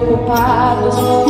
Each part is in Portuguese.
preocupados.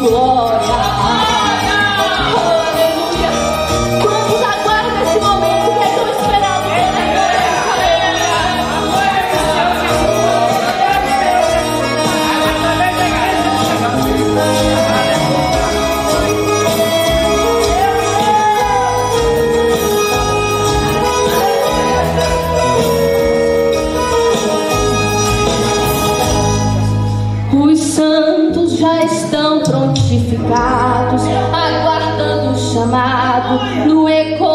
glória. Prontificados, aguardando o chamado, no trombeta.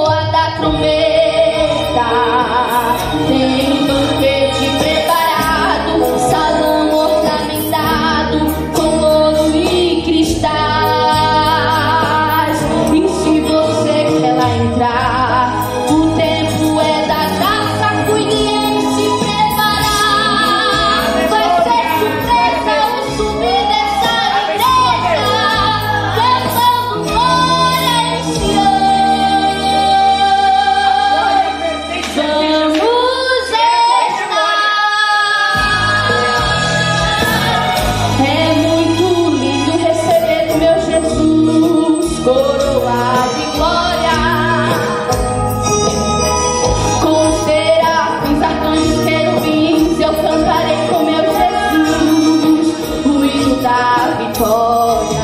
vitória.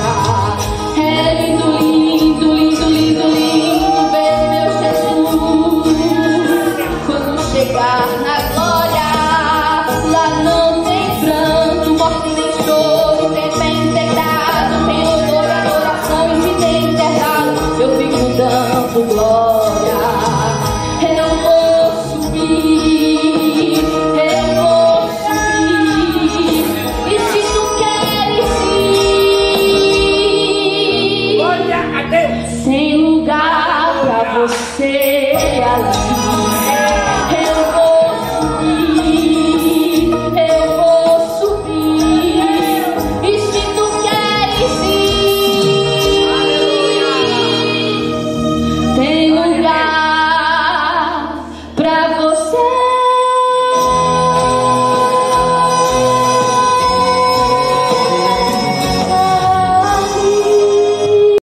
É lindo, lindo, lindo, lindo, lindo ver meu Jesus quando chegar na lệ